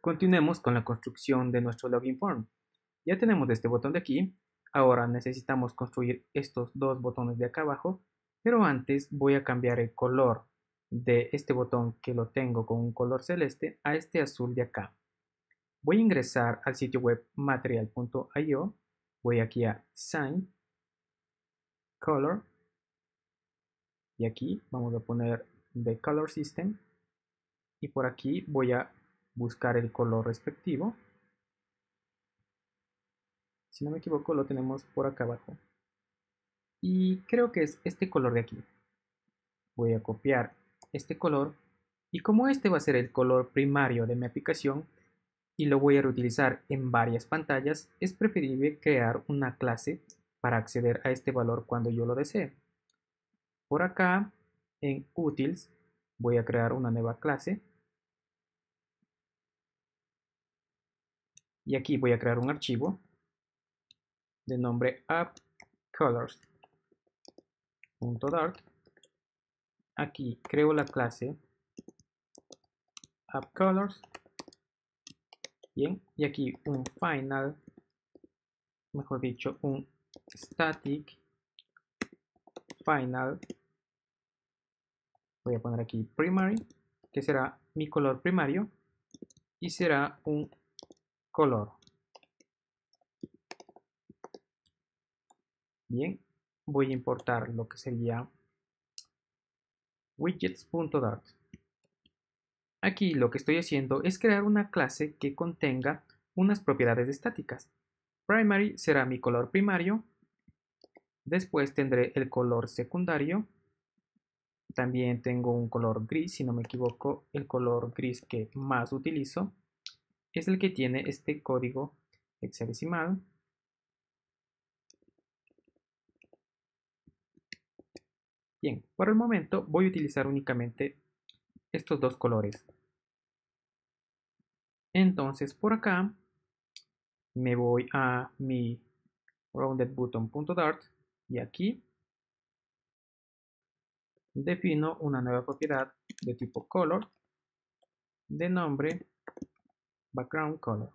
Continuemos con la construcción de nuestro login form. Ya tenemos este botón de aquí. Ahora necesitamos construir estos dos botones de acá abajo. Pero antes voy a cambiar el color de este botón que lo tengo con un color celeste a este azul de acá. Voy a ingresar al sitio web material.io. Voy aquí a Sign, Color. Y aquí vamos a poner The Color System. Y por aquí voy a buscar el color respectivo. Si no me equivoco, lo tenemos por acá abajo. Y creo que es este color de aquí. Voy a copiar este color. Y como este va a ser el color primario de mi aplicación y lo voy a reutilizar en varias pantallas, es preferible crear una clase para acceder a este valor cuando yo lo desee. Por acá, en Utils, voy a crear una nueva clase y aquí voy a crear un archivo de nombre appcolors.dart aquí creo la clase appcolors bien y aquí un final mejor dicho un static final. Voy a poner aquí primary que será mi color primario y será un color. Bien, voy a importar lo que sería widgets.dart. Aquí lo que estoy haciendo es crear una clase que contenga unas propiedades estáticas. Primary será mi color primario. Después tendré el color secundario. También tengo un color gris, si no me equivoco, el color gris que más utilizo es el que tiene este código hexadecimal. Bien, por el momento voy a utilizar únicamente estos dos colores. Entonces por acá me voy a mi roundedButton.dart y aquí defino una nueva propiedad de tipo color de nombre background color.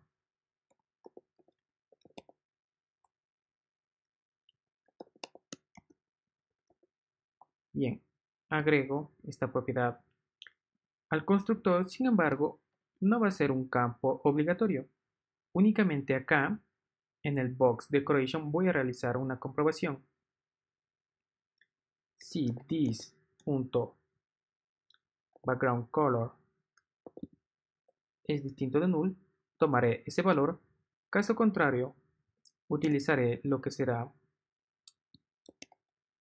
Bien, agrego esta propiedad al constructor, sin embargo, no va a ser un campo obligatorio. Únicamente acá, en el box decoration, voy a realizar una comprobación. Si this.background color es distinto de null, tomaré ese valor. Caso contrario, utilizaré lo que será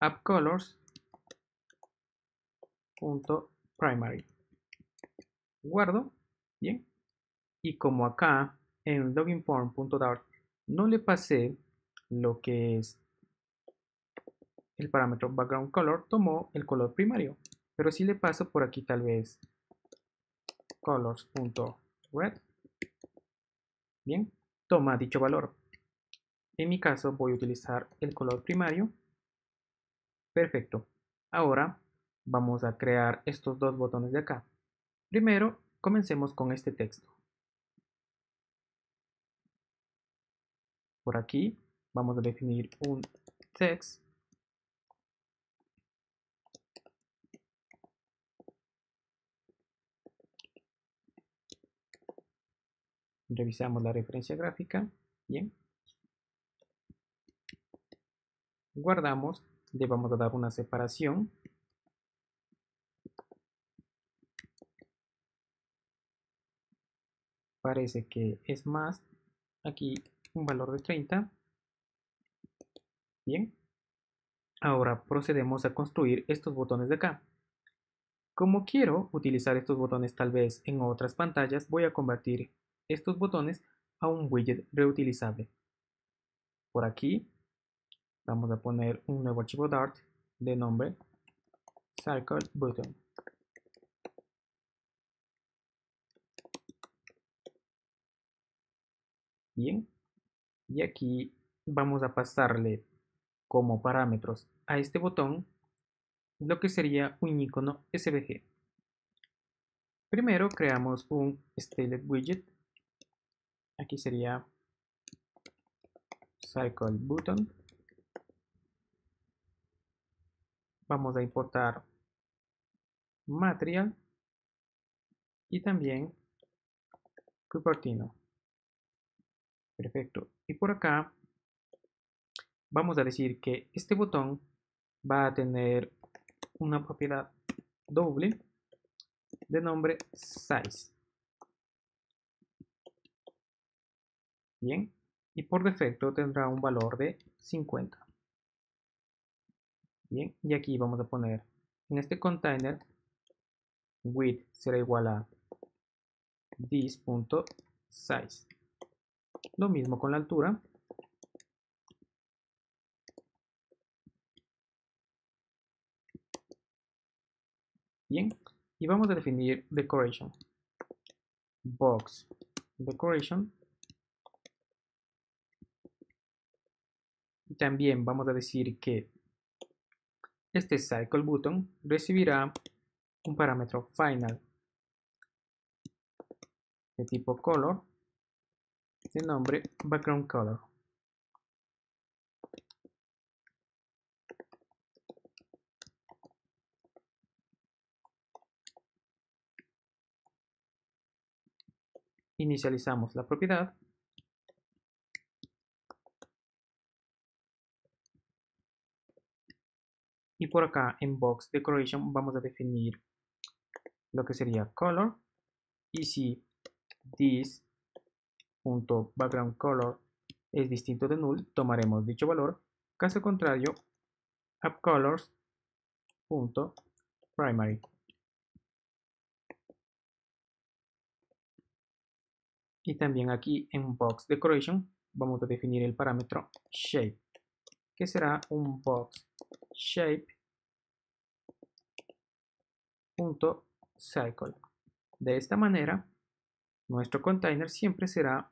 appcolors.primary. Guardo, bien. Y como acá en loginform.dart no le pasé lo que es el parámetro background color, tomó el color primario. Pero si le paso por aquí tal vez colors.primary red. Bien, toma dicho valor. En mi caso voy a utilizar el color primario. Perfecto. Ahora vamos a crear estos dos botones de acá. Primero, comencemos con este texto. Por aquí vamos a definir un text Revisamos la referencia gráfica. Bien. Guardamos. Le vamos a dar una separación. Parece que es más. Aquí un valor de 30. Bien. Ahora procedemos a construir estos botones de acá. Como quiero utilizar estos botones tal vez en otras pantallas, voy a convertir estos botones a un widget reutilizable. Por aquí vamos a poner un nuevo archivo Dart de nombre Circle Button. Bien, y aquí vamos a pasarle como parámetros a este botón lo que sería un icono SVG. Primero creamos un Styled Widget aquí sería cycle button. Vamos a importar material y también Cupertino. Perfecto. Y por acá vamos a decir que este botón va a tener una propiedad doble de nombre size bien y por defecto tendrá un valor de 50 bien y aquí vamos a poner en este container width será igual a this.size lo mismo con la altura. Bien y vamos a definir decoration. Box decoration también vamos a decir que este cycle button recibirá un parámetro final de tipo color de nombre background color. Inicializamos la propiedad y por acá en box decoration vamos a definir lo que sería color. Y si this background color es distinto de null tomaremos dicho valor. Caso contrario appcolors primary. Y también aquí en box decoration vamos a definir el parámetro shape que será un box shape punto cycle. De esta manera, nuestro container siempre será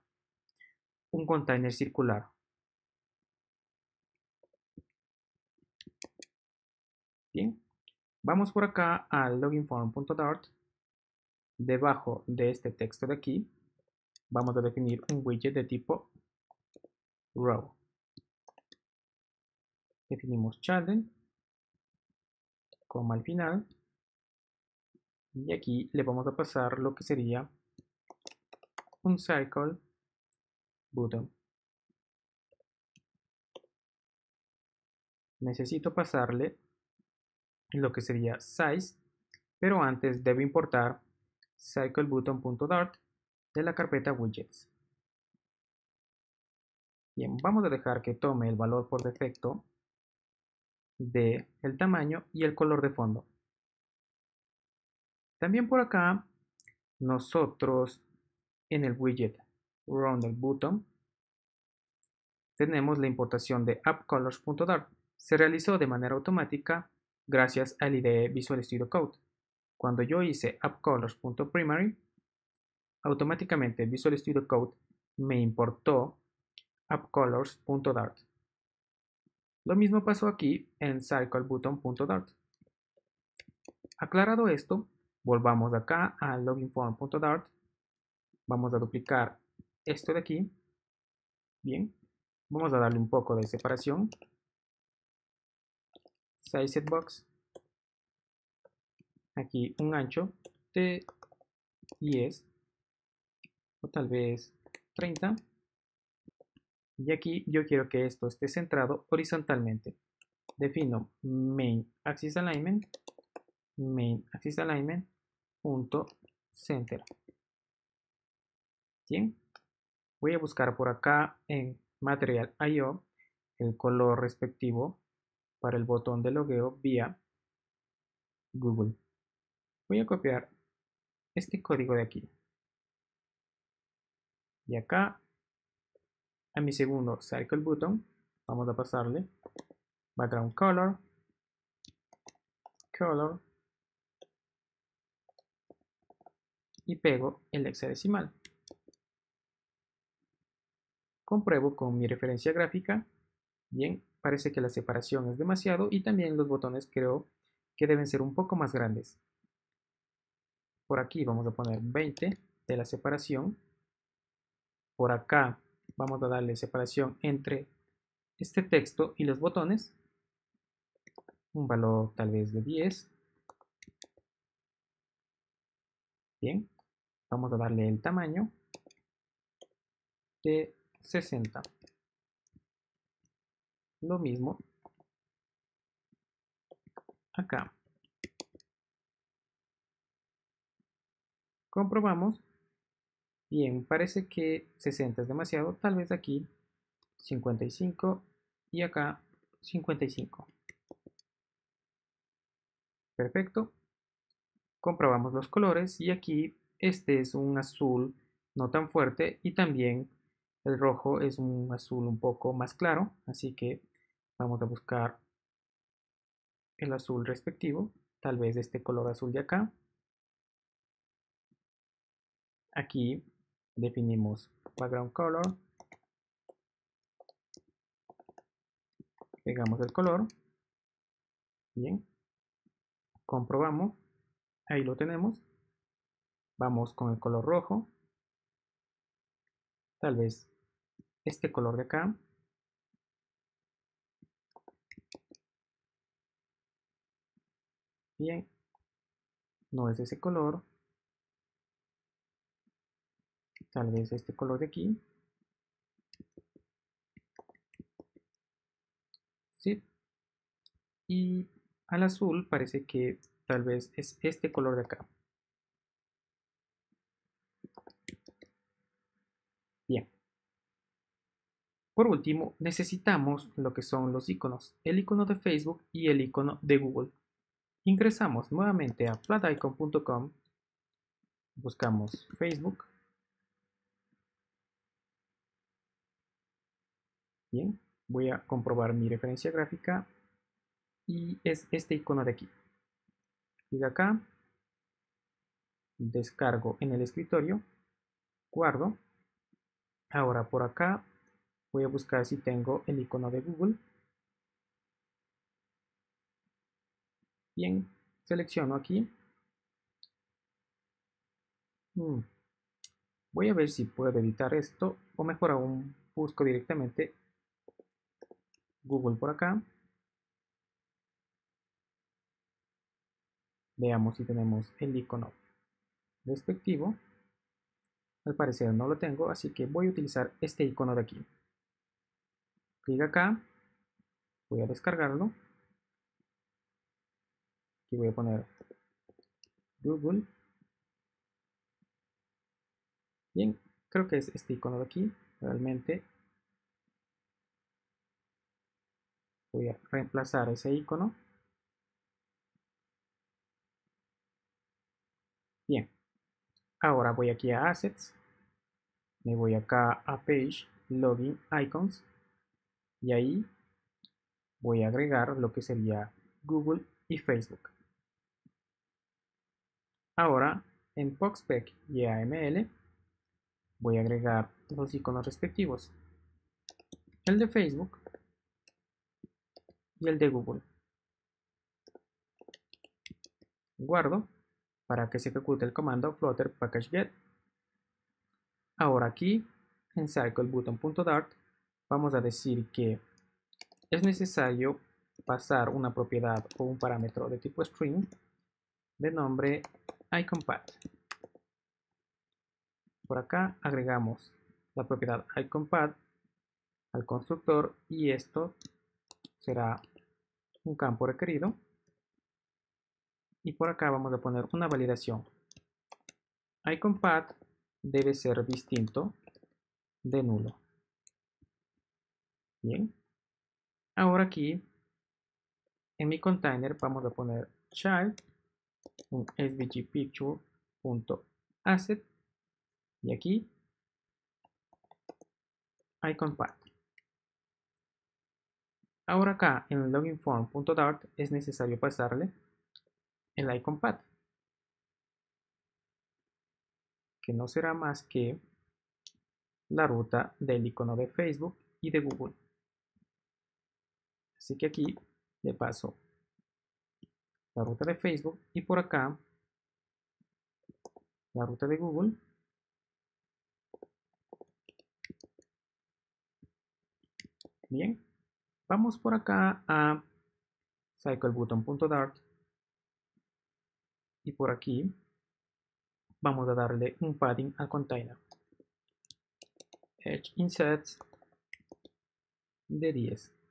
un container circular. Bien, vamos por acá al loginform.dart. Debajo de este texto de aquí, vamos a definir un widget de tipo row. Definimos children, como al final, y aquí le vamos a pasar lo que sería un cycle button necesito pasarle lo que sería size pero antes debo importar cyclebutton.dart de la carpeta widgets. Bien vamos a dejar que tome el valor por defecto de el tamaño y el color de fondo también por acá, nosotros en el widget Roundel Button tenemos la importación de appcolors.dart. Se realizó de manera automática gracias al IDE Visual Studio Code. Cuando yo hice appcolors.primary, automáticamente Visual Studio Code me importó appcolors.dart. Lo mismo pasó aquí en cyclebutton.dart. Aclarado esto, Volvamos acá a loginform.dart. Vamos a duplicar esto de aquí. Bien. Vamos a darle un poco de separación. Size box. Aquí un ancho de 10 o tal vez 30. Y aquí yo quiero que esto esté centrado horizontalmente. Defino main axis alignment, main axis alignment punto center. Bien, voy a buscar por acá en Material IO el color respectivo para el botón de logueo vía Google. Voy a copiar este código de aquí. Y acá, a mi segundo Cycle Button, vamos a pasarle Background Color, Color, y pego el hexadecimal. Compruebo con mi referencia gráfica. Bien, parece que la separación es demasiado y también los botones creo que deben ser un poco más grandes. Por aquí vamos a poner 20 de la separación. por acá vamos a darle separación entre este texto y los botones. Un valor tal vez de 10. Bien, vamos a darle el tamaño de 60. Lo mismo acá. Comprobamos. Bien, parece que 60 es demasiado. Tal vez aquí 55 y acá 55. Perfecto. Comprobamos los colores y aquí este es un azul no tan fuerte y también el rojo es un azul un poco más claro. Así que vamos a buscar el azul respectivo. Tal vez este color azul de acá. Aquí definimos background color. Pegamos el color. Bien. Comprobamos. Ahí lo tenemos. Vamos con el color rojo. Tal vez este color de acá. Bien. No es ese color tal vez este color de aquí. Sí. Y al azul parece que tal vez es este color de acá. Bien. Por último, necesitamos lo que son los iconos, el icono de Facebook y el icono de Google. Ingresamos nuevamente a flaticon.com, buscamos Facebook, Bien, voy a comprobar mi referencia gráfica y es este icono de aquí. Clic acá, descargo en el escritorio, guardo. Ahora por acá voy a buscar si tengo el icono de Google. Bien, selecciono aquí. Hmm, voy a ver si puedo editar esto o mejor aún busco directamente Google por acá. Veamos si tenemos el icono respectivo. Al parecer no lo tengo, así que voy a utilizar este icono de aquí. Clic acá, voy a descargarlo. Aquí voy a poner Google. Bien, creo que es este icono de aquí. Realmente voy a reemplazar ese icono. Bien, ahora voy aquí a Assets, me voy acá a Page, Login, Icons, y ahí voy a agregar lo que sería Google y Facebook. Ahora en POXPEC y AML voy a agregar los iconos respectivos. El de Facebook y el de Google. Guardo para que se ejecute el comando flutter package get. Ahora aquí en cyclebutton.dart vamos a decir que es necesario pasar una propiedad o un parámetro de tipo string de nombre iconPath. Por acá agregamos la propiedad iconPath al constructor y esto será un campo requerido. Y por acá vamos a poner una validación. IconPath debe ser distinto de nulo. Bien. Ahora aquí, en mi container, vamos a poner child, un svgpicture.asset y aquí iconPath. Ahora acá en loginform.dart es necesario pasarle el icon path, que no será más que la ruta del icono de Facebook y de Google. Así que aquí le paso la ruta de Facebook y por acá la ruta de Google Bien, vamos por acá a cyclebutton.dart y por aquí vamos a darle un padding al container. Edge Insets de 10.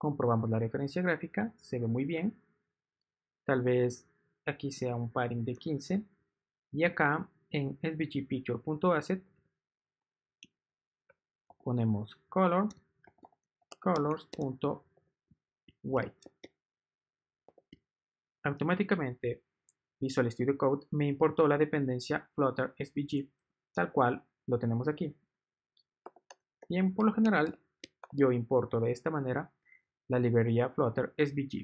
Comprobamos la referencia gráfica, se ve muy bien. Tal vez aquí sea un padding de 15. Y acá en svgpicture.asset ponemos color colors.white. Automáticamente Visual Studio Code me importó la dependencia Flutter SVG, tal cual lo tenemos aquí. Bien, por lo general, yo importo de esta manera la librería Flutter SVG.